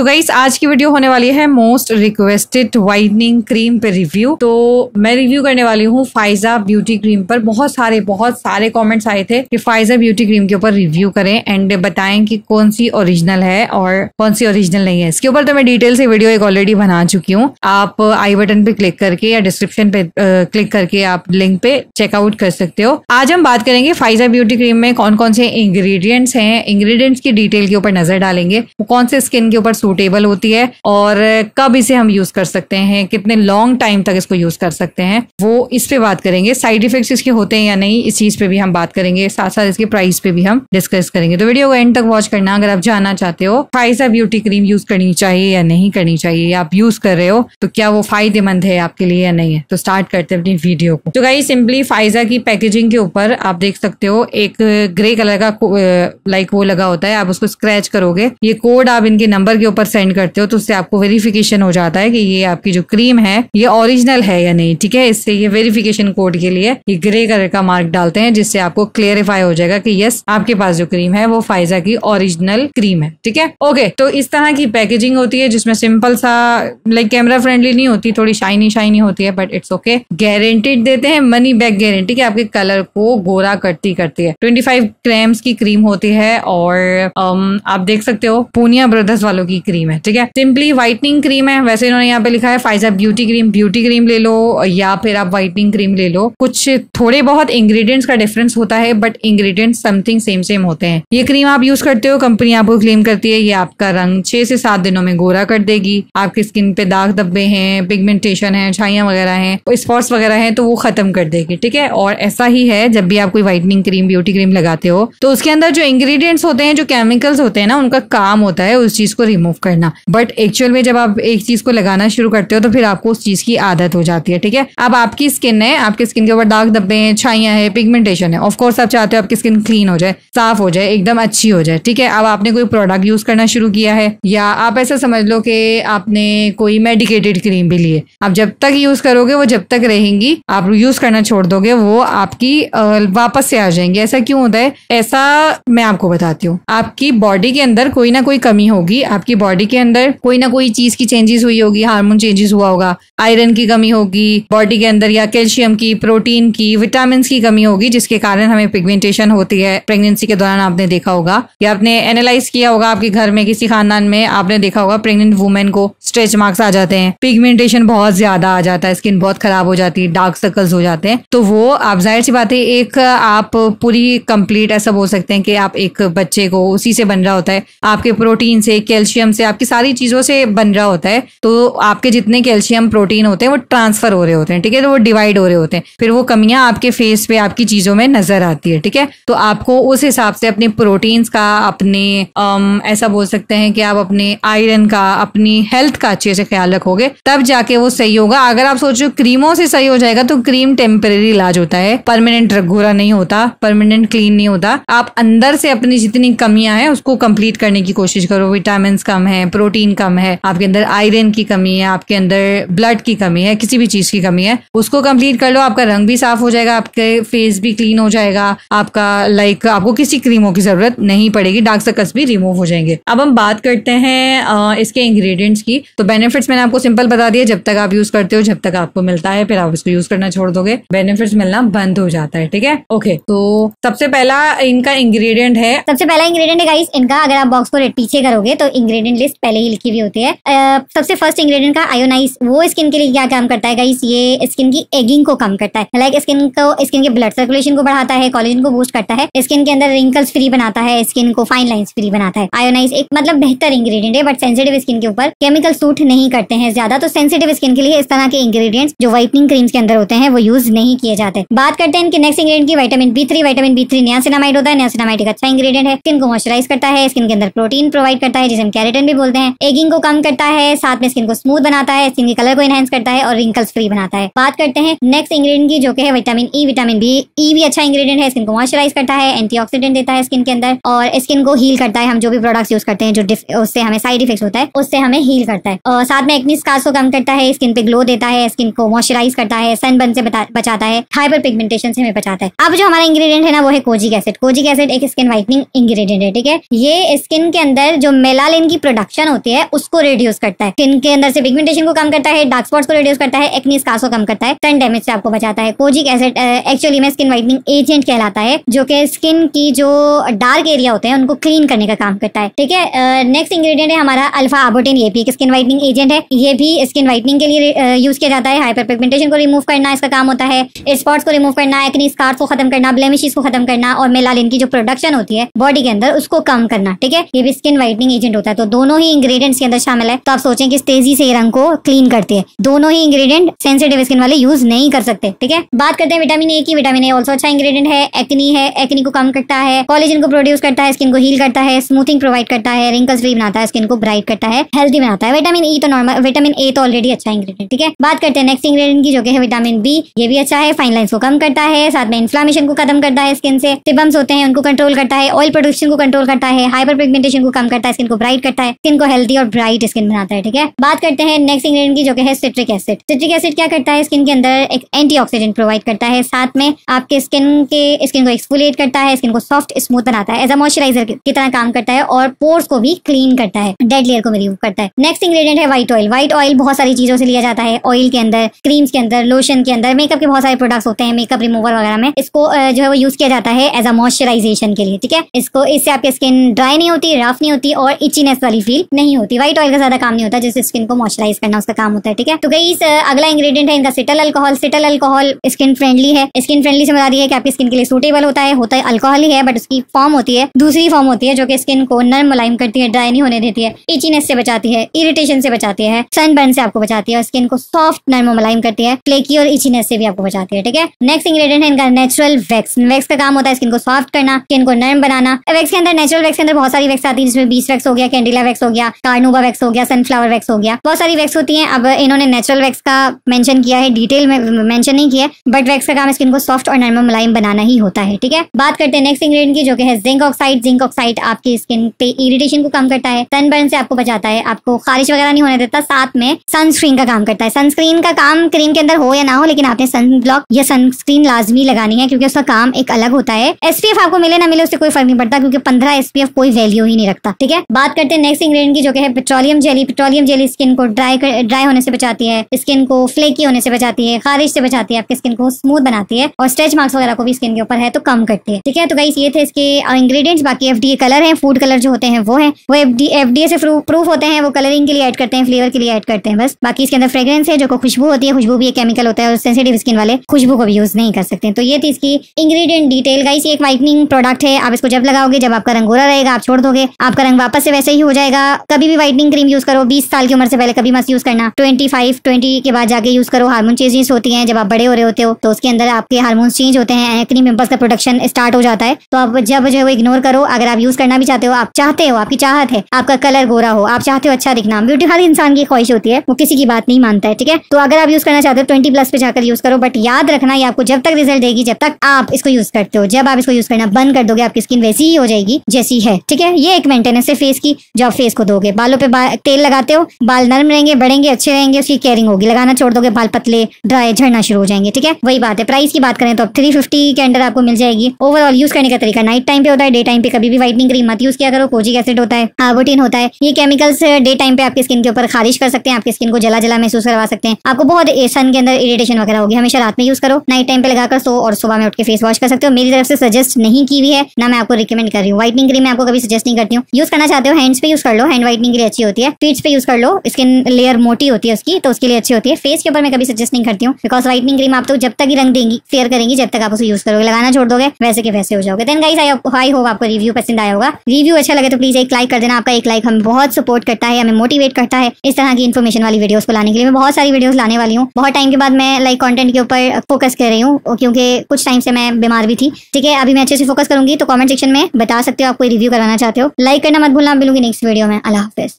तो गाइस आज की वीडियो होने वाली है मोस्ट रिक्वेस्टेड वाइटनिंग क्रीम पे रिव्यू तो मैं रिव्यू करने वाली हूँ फाइजा ब्यूटी क्रीम पर। बहुत सारे बहुत सारे कमेंट्स आए थे कि फाइजा ब्यूटी क्रीम के ऊपर रिव्यू करें एंड बताएँ कि कौन सी ओरिजिनल है और कौन सी ओरिजिनल नहीं है। इसके ऊपर तो मैं डिटेल से वीडियो एक ऑलरेडी बना चुकी हूँ। आप आई बटन पे क्लिक करके या डिस्क्रिप्शन पे क्लिक करके आप लिंक पे चेकआउट कर सकते हो। आज हम बात करेंगे फाइजा ब्यूटी क्रीम में कौन कौन से इंग्रेडिएंट्स हैं। इंग्रेडिएंट्स की डिटेल के ऊपर नज़र डालेंगे। कौन से स्किन के ऊपर सूटेबल होती है और कब इसे हम यूज़ कर सकते हैं, कितने लॉन्ग टाइम तक इसको यूज़ कर सकते हैं, वो इस पे बात करेंगे। साइड इफेक्ट्स इसके होते हैं या नहीं, इस चीज़ पे भी हम बात करेंगे। साथ साथ इसके प्राइस पे भी हम डिस्कस करेंगे। तो वीडियो को एंड तक वॉच करना, अगर आप जानना चाहते हो फाइजा ब्यूटी क्रीम यूज़ करनी चाहिए या नहीं करनी चाहिए आप यूज़ कर रहे हो तो क्या वो फ़ायदेमंद है आपके लिए या नहीं है? तो स्टार्ट करते हैं अपनी वीडियो को। तो गाई सिंपली फाइजा की पैकेजिंग के ऊपर आप देख सकते हो, एक ग्रे कलर का लाइक वो लगा होता है, आप उसको स्क्रैच करोगे। ये कोड आप इनके नंबर के ऊपर सेंड करते हो तो उससे आपको वेरिफिकेशन हो जाता है कि ये आपकी जो क्रीम है ये ओरिजिनल है या नहीं ठीक है? इससे ये वेरिफिकेशन कोड के लिए ये ग्रे कलर का मार्क डालते हैं जिससे आपको क्लियरिफाई हो जाएगा कि यस आपके पास जो क्रीम है वो फाइजा की ओरिजिनल क्रीम है ठीक है? ओके तो इस तरह की पैकेजिंग होती है जिसमें सिंपल सा लाइक कैमरा फ्रेंडली नहीं होती थोड़ी शाइनी शाइनी होती है बट इट्स ओके गारंटेड देते हैं मनी बैक गारंटी कि आपके कलर को गोरा करती करती है। ट्वेंटी फाइव ग्राम्स की क्रीम होती है और um, आप देख सकते हो पूनिया ब्रदर्स वालों की क्रीम है, ठीक है? सिंपली व्हाइटनिंग क्रीम है, वैसे इन्होंने यहाँ पे लिखा है Faiza beauty cream beauty cream ले लो, या फिर आप व्हाइटनिंग क्रीम ले लो। कुछ थोड़े बहुत इंग्रेडिएंट्स का डिफरेंस होता है but ingredients something same same होते हैं। ये क्रीम आप यूज़ करते हो कंपनी आपको क्लेम करती है, ये आपका रंग छह से सात दिनों में गोरा कर देगी। आपकी स्किन पे दाग धब्बे हैं पिगमेंटेशन है, छाइया वगैरह है स्पॉट्स वगैरह है तो वो खत्म कर देगी, ठीक है? और ऐसा ही है, जब भी आप कोई व्हाइटनिंग क्रीम ब्यूटी क्रीम लगाते हो तो उसके अंदर जो इंग्रेडिएंट्स होते हैं, जो केमिकल्स होते हैं ना, उनका काम होता है उस चीज़ को रिमूव करना। बट एक्चुअल में जब आप एक चीज़ को लगाना शुरू करते हो तो फिर आपको उस चीज़ की आदत हो जाती है, ठीक है? अब आपकी स्किन है, आपकी स्किन के ऊपर दाग धब्बे हैं, छाइयाँ है पिगमेंटेशन है। ऑफकोर्स आप चाहते हो आपकी स्किन क्लीन हो जाए, साफ़ हो जाए, एकदम अच्छी हो जाए, ठीक है? अब आपने कोई प्रोडक्ट यूज़ करना शुरू किया है, या आप ऐसा समझ लो कि आपने कोई मेडिकेटेड क्रीम भी ली है। आप जब तक यूज़ करोगे, वो जब तक रहेंगी, आप यूज़ करना छोड़ दोगे, वो आपकी वापस से आ जाएँगे। ऐसा क्यों होता है? ऐसा मैं आपको बताती हूँ। आपकी बॉडी के अंदर कोई ना कोई कमी होगी, आपकी बॉडी के अंदर कोई ना कोई चीज़ की चेंजेस हुई होगी हार्मोन चेंजेस हुआ होगा आयरन की कमी होगी बॉडी के अंदर या कैल्शियम की प्रोटीन की विटामिन की कमी होगी, जिसके कारण हमें पिगमेंटेशन होती है। प्रेगनेंसी के दौरान आपने देखा होगा, या आपने एनालाइज किया होगा आपके घर में किसी खानदान में, आपने देखा होगा प्रेगनेंट वुमेन को स्ट्रेच मार्क्स आ जाते हैं। पिगमेंटेशन बहुत ज़्यादा आ जाता है स्किन बहुत खराब हो जाती है डार्क सर्कल्स हो जाते हैं। तो वो, आप ज़ाहिर सी बात है, एक आप पूरी कंप्लीट ऐसा बोल सकते हैं कि आप एक बच्चे को उसी से बन रहा होता है। आपके प्रोटीन से कैल्शियम से आपकी सारी चीज़ों से बन रहा होता है तो आपके जितने कैल्शियम प्रोटीन होते हैं वो ट्रांसफ़र हो रहे होते हैं ठीक है? तो वो डिवाइड हो रहे होते हैं। फिर वो कमियाँ आपके फेस पे आपकी चीज़ों में नज़र आती है ठीक है? तो आपको उस हिसाब से अपने प्रोटीन्स का अपने um, ऐसा बोल सकते हैं कि आप अपने आयरन का अपनी हेल्थ का अच्छे से ख्याल रखोगे तब जाके वो सही होगा। अगर आप सोचो क्रीमों से सही हो जाएगा तो क्रीम टेम्परेरी इलाज होता है। परमानेंट रघोरा नहीं होता परमानेंट क्लीन नहीं होता। आप अंदर से अपनी जितनी कमियाँ हैं उसको कंप्लीट करने की कोशिश करो विटामिन कम है, प्रोटीन कम है, आपके अंदर आयरन की कमी है, आपके अंदर ब्लड की कमी है, किसी भी चीज़ की कमी है, उसको कंप्लीट कर लो, आपका रंग भी साफ़ हो जाएगा, आपके फेस भी क्लीन हो जाएगा, आपका लाइक आपको किसी क्रीमों की ज़रूरत नहीं पड़ेगी डार्क सर्कल्स भी रिमूव हो जाएँगे। अब हम बात करते हैं इसके इंग्रेडिएंट्स की। तो बेनिफिट्स मैंने आपको सिंपल बता दिया, जब तक आप यूज़ करते हो, जब तक आपको मिलता है, फिर आप इसको यूज़ करना छोड़ दोगे। बेनिफिट्स मिलना बंद हो जाता है, ठीक है? ओके तो सबसे पहला इनका इंग्रेडिएंट है। सबसे पहला इंग्रेडिएंट है इनका अगर आप बॉक्स को पीछे करोगे तो इंग्रेडिएंट लिस्ट पहले ही लिखी हुई होती है। सबसे फ़र्स्ट इंग्रेडिएंट का आयोनाइज वो स्किन के लिए क्या काम करता है गाइस ये स्किन की एगिंग को कम करता है। लाइक स्किन को स्किन के ब्लड सर्कुलेशन को बढ़ाता है कॉलेजन को बूस्ट करता है स्किन के अंदर रिंकल्स फ्री बनाता है स्किन को फाइन लाइन्स फ्री बनाता है। आयोनाइज एक मतलब बेहतर इंग्रेडिएंट है बट सेंसिटिव स्किन के ऊपर केमिकल सूट नहीं करते हैं ज़्यादा। तो सेंसिटिव स्किन के लिए इस तरह के इंग्रेडिएंट्स जो व्हाइटनिंग क्रीम्स के अंदर होते हैं, वो यूज़ नहीं किए जाते। बात करते हैं इनके नेक्स्ट इंग्रेडिएंट की vitamin B three vitamin B three niacinamide होता है। नियासिनामाइड एक अच्छा इंग्रेडिएंट है। स्किन को मॉइस्चराइज करता है। स्किन के अंदर प्रोटीन प्रोवाइड करता है, जिसे हम कैरेटन भी बोलते हैं। एगिंग को कम करता है, साथ में स्किन को स्मूथ बनाता है स्किन के कलर को एनहेंस करता है और रिंकल्स फ्री बनाता है। बात करते हैं नेक्स्ट इंग्रेडिएंट की, जो कि है vitamin E vitamin B E भी अच्छा इंग्रेडिएंट है स्किन को मॉइस्चराइज करता है एंटीऑक्सीडेंट देता है स्किन के अंदर और स्किन को हील करता है। हम जो भी प्रोडक्ट्स यूज़ करते हैं, जो उससे हमें साइड इफ़ेक्ट होता है, उससे हमें हील करता है। और साथ में एक्नी स्कार्स को कम करता है स्किन पे ग्लो देता है स्किन को मॉइस्चराइज करता है सन बन से बचाता है हाइपर पिगमेंटेशन से हमें बचाता है। अब जो हमारा इंग्रेडिएंट है ना, वो है कोजिक एसिड कोजिक एसिड एक स्किन व्हाइटनिंग इंग्रेडिएंट है, ठीक है? ये स्किन के अंदर जो मेलालिन की प्रोडक्शन होती है, उसको रिड्यूस करता है। स्किन के अंदर से पिगमेंटेशन को कम करता है डार्क स्पॉट्स को रिड्यूस करता है एक्नी स्कार्स को कम करता है सन डैमेज से आपको बचाता है। कोजिक एसिड एक्चुअली में स्किन व्हाइटनिंग एजेंट कहलाता है, जो कि स्किन की जो डार्क एरिया होते हैं, उनको क्लीन करने का काम करता है। ठीक है? नेक्स्ट इंग्रेडिएंट है हमारा अल्फ़ा आबोटिन ये भी एक स्किन व्हाइटनिंग एजेंट है। ये भी स्किन व्हाइटनिंग के लिए यूज़ किया जाता है। हाइपर पिगमेंटेशन को रिमूव करना इसका काम होता है। स्पॉट्स को रिमूव करना एक्नी स्कार्स को खत्म करना ब्लेमिशेस को खत्म करना और मेलालिन की जो प्रोडक्शन होती है बॉडी के अंदर उसको कम करना। ठीक है? ये भी स्किन व्हाइटनिंग एजेंट होता है। तो दोनों ही इंग्रेडिएंट्स के अंदर शामिल है तो आप सोचें कि तेज़ी से ये रंग को क्लीन करते हैं। दोनों ही इंग्रेडिएंट सेंसिटिव स्किन वाले यूज़ नहीं कर सकते, ठीक है? बात करते हैं विटामिन ए की। विटामिन ए ऑल्सो अच्छा इंग्रेडिएंट है एक्नी है एक्नी को कम करता है कॉलेजन को प्रोड्यूस करता है स्किन को हील करता है स्मूथिंग प्रोवाइड करता है रिंकल्स फ्री बनाता है स्किन को ब्राइट करता है हेल्थी बनाता है। विटामिन ई तो नॉर्मल विटामिन ए तो ऑलरेडी अच्छा इंग्रेडिएंट ठीक है? बात करते हैं नेक्स्ट इंग्रेडिएंट की, जो है विटामिन बी ये भी अच्छा है फाइन लाइन्स को कम करता है, साथ में इन्फ्लामेशन को खत्म करता है स्किन से सिबम्स होते हैं, उनको कंट्रोल करता है ऑयल प्रोडक्शन को कंट्रोल करता है हाइपर पिगमेंटेशन को कम करता है स्किन को ब्राइट करता है। स्किन को हेल्थी और ब्राइट स्किन बनाता है, ठीक है? बात करते हैं नेक्स्ट इंग्रेडिएंट की, जो है सिट्रिक एसिड सिट्रिक एसिड क्या करता है? स्किन के अंदर एक एंटीऑक्सीडेंट प्रोवाइड करता है। साथ में आपके स्किन के स्किन को एक्सफोलिएट करता है स्किन को सॉफ्ट स्मूथ बनाता है। एज अ मॉइस्चराइजर की तरह काम करता है और पोर्स को भी क्लीन करता है। डेड लेयर को रिमूव करता है। नेक्स्ट इंग्रेडिएंट है व्हाइट ऑयल व्हाइट ऑयल बहुत सारी चीज़ों से लिया जाता है। ऑयल के अंदर क्रीम्स के अंदर लोशन के अंदर मेकअप के बहुत सारे प्रोडक्ट्स होते हैं। मेकअप रिमूवर वगैरह में। इसको जो है वो यूज़ किया जाता है एज अ मॉइस्चराइजेशन के लिए, ठीक है? इसको, इससे आपकी स्किन ड्राई नहीं होती रफ नहीं होती और इचीनेस वाली फील नहीं होती। व्हाइट ऑयल का ज़्यादा काम नहीं होता जिससे स्किन को मॉइस्चराइज करना, उसका काम होता है, ठीक है? तो गई अगला इंग्रेडिएंट है इनका cetyl alcohol cetyl alcohol skin friendly है। स्किन फ्रेंडली से बता दी है कि आपकी स्किन के लिए सूटेबल होता है होता है अल्कोहल ही है बट उसकी फॉर्म होती है, दूसरी फॉर्म होती है, जो कि स्किन को नर्म मुलायम करती है ड्राई नहीं होने देती है। इचीनेस से बचाती है इरिटेशन से बचाती है सनबर्न से आपको बचाती है, और स्किन को सॉफ्ट नर्म मुलायम करती है फ्लेकी और इचीनेस से भी आपको बचाती है, ठीक है? नेक्स्ट इंग्रेडिएंट है इनका नेचुरल वैक्स वैक्स का काम होता है स्किन को सॉफ्ट करना स्किन को नर्म बनाना। वैक्स के अंदर नेचुरल वैक्स के अंदर बहुत सारी वैक्स आती है, जिसमें बीस वैक्स हो गया कैंडिला वैक्स हो गया कार्नोवा वैक्स हो गया सनफ्लावर वैक्स हो गया। बहुत सारी वैक्स होती है। अब इन्होंने नेचुरल वैक्स का मेंशन किया है डिटेल में मेंशन नहीं किया बट वैक्स का काम स्किन को सॉफ्ट और नर्म मुलायम बनाना ही होता है, ठीक है? बात करते हैं नेक्स्ट इंग्रेडिएंट की, जो कि है जिंक ऑक्साइड जिंक ऑक्साइड आपकी स्किन पे इरिटेशन को कम करता है सनबर्न से आपको बचाता है, आपको खारिश वगैरह नहीं होने देता, साथ में सनस्क्रीन का काम करता है। सनस्क्रीन का काम क्रीम के अंदर हो या ना हो, लेकिन आपने सन ब्लॉक या सनस्क्रीन लाजमी लगानी है, क्योंकि उसका काम एक अलग होता है। एसपीएफ आपको मिले ना मिले, उससे कोई फ़र्क नहीं पड़ता, क्योंकि पंद्रह एसपीएफ कोई वैल्यू ही नहीं रखता, ठीक है? बात करते हैं नेक्स्ट इंग्रेडिएंट की जो है petroleum jelly petroleum jelly skin को ड्राई ड्राई होने से बचाती है स्किन को फ्लेकी होने से बचाती है, खारिश से बचाती है, आपकी स्किन को स्मूथ बनाती है और स्ट्रेच मार्क्स वगैरह को भी स्किन के ऊपर है तो कम करती है। ठीक है तो गाइस ये थे इसके इंग्रेडिएंट्स बाकी एफडीए कलर है फ़ूड कलर जो होते हैं वो है। वो एफडीए से प्रूफ होते हैं, वो कलरिंग के लिए ऐड करते हैं फ्लेवर के लिए ऐड करते हैं, बस। बाकी इसके अंदर फ्रेग्रेंस है, जो को खुशबू होती है, खुशबू भी एक केमिकल होता है और सेंसिटिव स्किन वाले खुशबू को भी यूज़ नहीं कर सकते। तो ये थी इसकी इंग्रेडिएंट डिटेल गाइस ये एक व्हाइटनिंग प्रोडक्ट है, आप इसको जब लगाओगे, जब आपका रंग गोरा रहेगा, आप छोड़ दोगे, आपका रंग वापस से वैसे ही हो जाएगा। कभी भी व्हाइटनिंग क्रीम यूज़ करो। बीस साल की उम्र से पहले कभी मत यूज़ करना। ट्वेंटी फाइव ट्वेंटी के बाद जाके यूज़ करो। हार्मोन चेंजेस होती है। जब आप बड़े हो रहे होते हो तो उसके अंदर आपके हार्मोन चेंज होते हैं एक्नी पिंपल्स का प्रोडक्शन स्टार्ट हो जाता है। तो आप जब जो है वो इग्नोर करो। अगर आप यूज़ करना भी चाहते हो, आप चाहते हो, आपकी चाहत है, आपका कलर गोरा हो, आप चाहते हो अच्छा दिखना ब्यूटी हर इंसान की ख्वाहिश होती है, वो किसी की बात नहीं मानता है, ठीक है? तो अगर आप यूज़ करना चाहते हो ट्वेंटी प्लस पे जाकर यूज़ करो। बट याद रखना, ये आपको जब तक रिज़ल्ट देगी, जब तक आप इसको यूज़ करते हो। जब आप इसको यूज़ करना बंद कर दोगे, आपकी स्किन वैसी ही हो जाएगी, जैसी है, ठीक है? ये एक मेंटेनेंस है फेस की, जो आप फेस को दोगे। बालों पे बा, तेल लगाते हो बाल नरम रहेंगे बढ़ेंगे अच्छे रहेंगे उसकी केयरिंग होगी। लगाना छोड़ दोगे बाल पतले ड्राई झड़ना शुरू हो जाएँगे ठीक है? वही बात है। प्राइस की बात करें तो थ्री फिफ्टी के अंडर आपको मिल जाएगी। ओवरऑल यूज़ करने का तरीका नाइट टाइम पे होता है डे टाइम पे। कभी भी व्हाइटनिंग क्रीम मत यूज़ किया करो कोजिक एसिड होता है आर्बोटिन होता है। ये केमिकल्स डे टाइम पे आपकी स्किन के ऊपर खारिश कर सकते हैं आपकी स्किन को जला जला महसूस करवा सकते हैं। आपको बहुत सन के अंदर इरिटेशन वगैरह होगी हमेशा रात में यूज़ करो। नाइट टाइम पे लगाकर सो और सुबह में उठ के फेस वॉश कर सकते हो। मेरी तरफ़ से सजेस्ट नहीं की हुई है ना मैं आपको रिकमेंड कर रही हूँ। व्हाइटनिंग क्रीम मैं आपको कभी सजेस्ट नहीं करती हूँ। यूज़ करना चाहते हो हैंड्स पे कर लो हैंड व्हाइटनिंग के लिए अच्छी होती है। फीट्स पे यूज़ कर लो स्किन लेयर मोटी होती है उसकी तो उसके लिए अच्छी होती है। फेस के ऊपर मैं कभी सजेस्ट नहीं करती हूँ बिकॉज़ व्हाइटनिंग क्रीम आप तो जब तक ही रंग देंगी फेयर करेंगी, जब तक आप उसे यूज़ करोगे, लगाना छोड़ दोगे, वैसे के वैसे हो जाओगे। देन गाइस आई होप आपको रिव्यू पसंद आया होगा। रिव्यू अच्छा लगे तो प्लीज़ एक लाइक कर देना, आपका एक लाइक हमें बहुत सपोर्ट करता है, हमें मोटिवेट करता है इस तरह की इन्फॉर्मेशन वाली वीडियोस को लाने के लिए। मैं बहुत सारी वीडियोस लाने वाली हूँ। बहुत टाइम के बाद मैं लाइक कंटेंट के ऊपर फोकस कर रही हूँ क्योंकि कुछ टाइम से मैं बीमार भी थी। ठीक है, अभी मैं अच्छे से फोकस करूँगी तो कमेंट सेक्शन में बता सकते हो आप कोई रिव्यू करवाना चाहते हो। लाइक करना मत भूलना मिलूँगी नेक्स्ट वीडियो में। अल्लाह हाफिज।